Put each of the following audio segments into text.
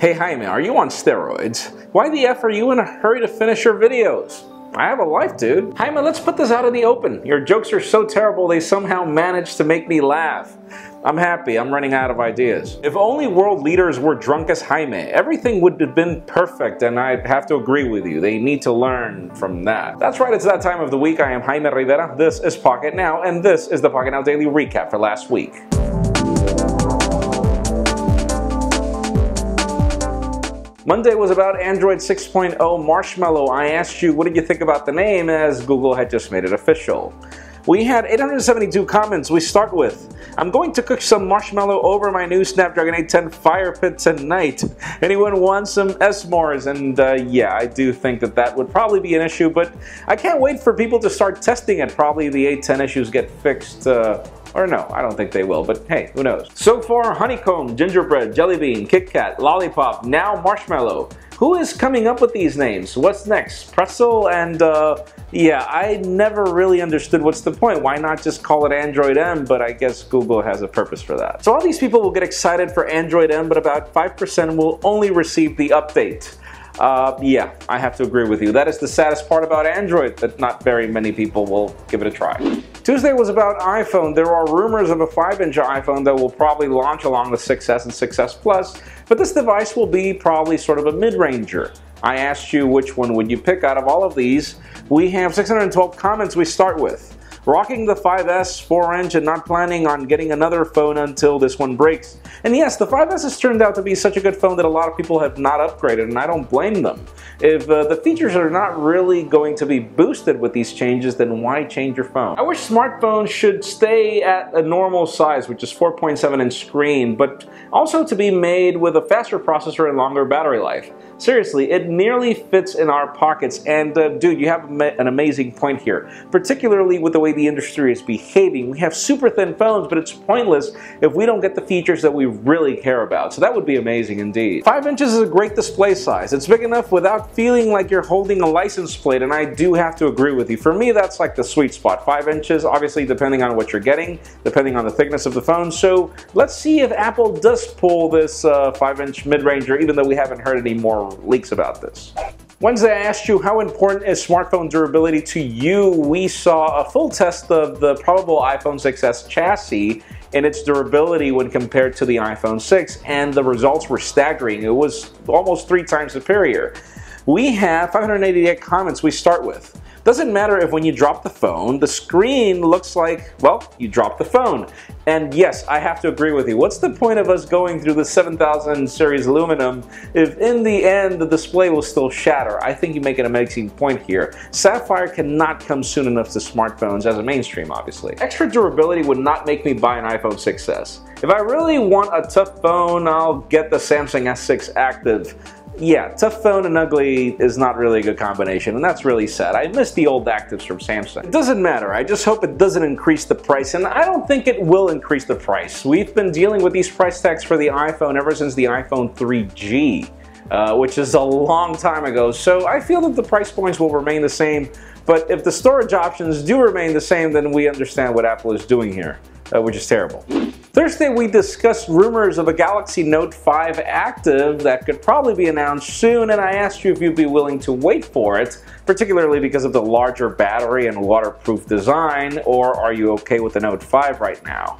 Hey Jaime, are you on steroids? Why the F are you in a hurry to finish your videos? I have a life, dude. Jaime, let's put this out in the open. Your jokes are so terrible they somehow manage to make me laugh. I'm happy, I'm running out of ideas. If only world leaders were drunk as Jaime, everything would have been perfect and I have to agree with you. They need to learn from that. That's right, it's that time of the week. I am Jaime Rivera, this is Pocketnow, and this is the Pocketnow Daily Recap for last week. Monday was about Android 6.0 Marshmallow. I asked you, what did you think about the name as Google had just made it official. We had 872 comments. We start with, I'm going to cook some marshmallow over my new Snapdragon 810 Fire Pit tonight. Anyone want some s'mores? And uh, yeah, I do think that that would probably be an issue, but I can't wait for people to start testing it. Probably the 810 issues get fixed uh, or no, I don't think they will, but hey, who knows. So far, honeycomb, gingerbread, jelly bean, Kit Kat, lollipop, now marshmallow. Who is coming up with these names? What's next? Pretzel and uh, yeah, I never really understood what's the point. Why not just call it Android M? But I guess Google has a purpose for that. So all these people will get excited for Android M, but about 5% will only receive the update. Uh, yeah, I have to agree with you. That is the saddest part about Android, that not very many people will give it a try. Tuesday was about iPhone. There are rumors of a 5-inch iPhone that will probably launch along with 6S and 6S Plus, but this device will be probably sort of a mid-ranger. I asked you which one would you pick out of all of these. We have 612 comments we start with rocking the 5S 4-inch and not planning on getting another phone until this one breaks. And yes, the 5S has turned out to be such a good phone that a lot of people have not upgraded, and I don't blame them. If uh, the features are not really going to be boosted with these changes, then why change your phone? I wish smartphones should stay at a normal size, which is 4.7 inch screen, but also to be made with a faster processor and longer battery life. Seriously, it nearly fits in our pockets, and uh, dude, you have an amazing point here, particularly with the way the industry is behaving. We have super thin phones, but it's pointless if we don't get the features that we really care about. So that would be amazing indeed. 5 inches is a great display size. It's big enough without feeling like you're holding a license plate, and I do have to agree with you. For me, that's like the sweet spot. 5 inches, obviously depending on what you're getting, depending on the thickness of the phone. So let's see if Apple does pull this 5-inch uh, mid-ranger, even though we haven't heard any more leaks about this. Wednesday, I asked you how important is smartphone durability to you. We saw a full test of the probable iPhone 6s chassis and its durability when compared to the iPhone 6, and the results were staggering. It was almost three times superior. We have 588 comments we start with. Doesn't matter if when you drop the phone, the screen looks like, well, you dropped the phone. And yes, I have to agree with you. What's the point of us going through the 7000 series aluminum if in the end the display will still shatter? I think you make an amazing point here. Sapphire cannot come soon enough to smartphones as a mainstream, obviously. Extra durability would not make me buy an iPhone 6s. If I really want a tough phone, I'll get the Samsung S6 Active yeah, tough phone and ugly is not really a good combination, and that's really sad. I miss the old actives from Samsung. It doesn't matter, I just hope it doesn't increase the price, and I don't think it will increase the price. We've been dealing with these price tags for the iPhone ever since the iPhone 3G. Uh, which is a long time ago. So I feel that the price points will remain the same, but if the storage options do remain the same, then we understand what Apple is doing here, uh, which is terrible. Thursday, we discussed rumors of a Galaxy Note 5 Active that could probably be announced soon, and I asked you if you'd be willing to wait for it, particularly because of the larger battery and waterproof design, or are you okay with the Note 5 right now?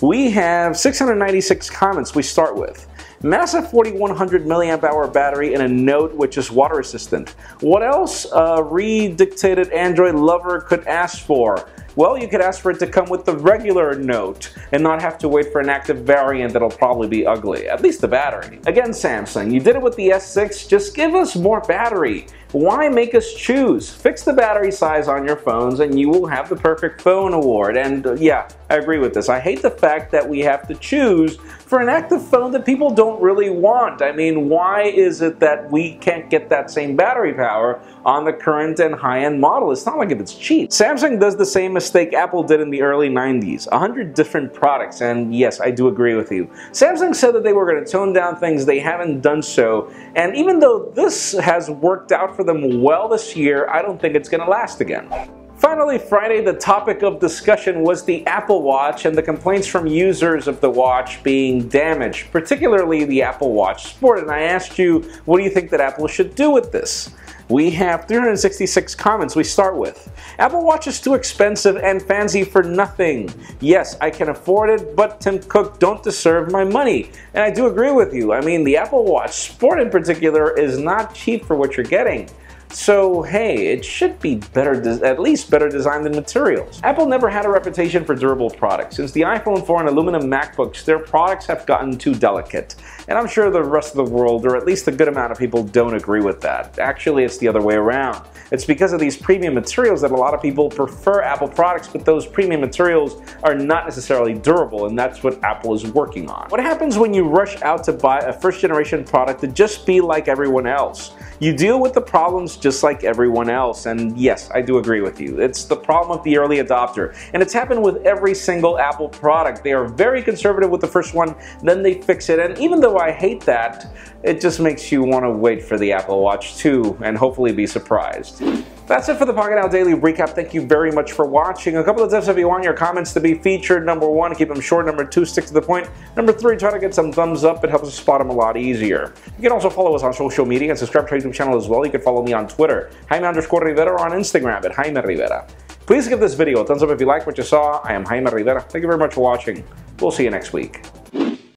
We have 696 comments we start with. Massive 4100 milliamp hour battery in a Note which is water resistant. What else a redictated Android lover could ask for? Well, you could ask for it to come with the regular Note and not have to wait for an active variant that'll probably be ugly, at least the battery. Again, Samsung, you did it with the S6, just give us more battery. Why make us choose? Fix the battery size on your phones and you will have the perfect phone award. And uh, yeah, I agree with this. I hate the fact that we have to choose for an active phone that people don't really want. I mean, why is it that we can't get that same battery power on the current and high-end model? It's not like if it's cheap. Samsung does the same mistake Apple did in the early 90s. 100 different products, and yes, I do agree with you. Samsung said that they were going to tone down things. They haven't done so, and even though this has worked out for them well this year, I don't think it's going to last again. Finally, Friday, the topic of discussion was the Apple Watch and the complaints from users of the watch being damaged, particularly the Apple Watch Sport. And I asked you, what do you think that Apple should do with this? We have 366 comments we start with. Apple Watch is too expensive and fancy for nothing. Yes, I can afford it, but Tim Cook don't deserve my money. And I do agree with you. I mean, the Apple Watch Sport in particular is not cheap for what you're getting. So hey, it should be better, at least better designed than materials. Apple never had a reputation for durable products. Since the iPhone 4 and aluminum MacBooks, their products have gotten too delicate. And I'm sure the rest of the world, or at least a good amount of people, don't agree with that. Actually, it's the other way around. It's because of these premium materials that a lot of people prefer Apple products, but those premium materials are not necessarily durable, and that's what Apple is working on. What happens when you rush out to buy a first generation product to just be like everyone else? You deal with the problems just like everyone else, and yes, I do agree with you. It's the problem of the early adopter, and it's happened with every single Apple product. They are very conservative with the first one, then they fix it, and even though I hate that, it just makes you want to wait for the Apple Watch 2 and hopefully be surprised. That's it for the Pocketnow Daily Recap. Thank you very much for watching. A couple of tips if you want your comments to be featured. Number one, keep them short. Number two, stick to the point. Number three, try to get some thumbs up. It helps us spot them a lot easier. You can also follow us on social media and subscribe to our YouTube channel as well. You can follow me on Twitter, Jaime underscore Rivera, or on Instagram at Jaime Rivera. Please give this video a thumbs up if you like what you saw. I am Jaime Rivera. Thank you very much for watching. We'll see you next week.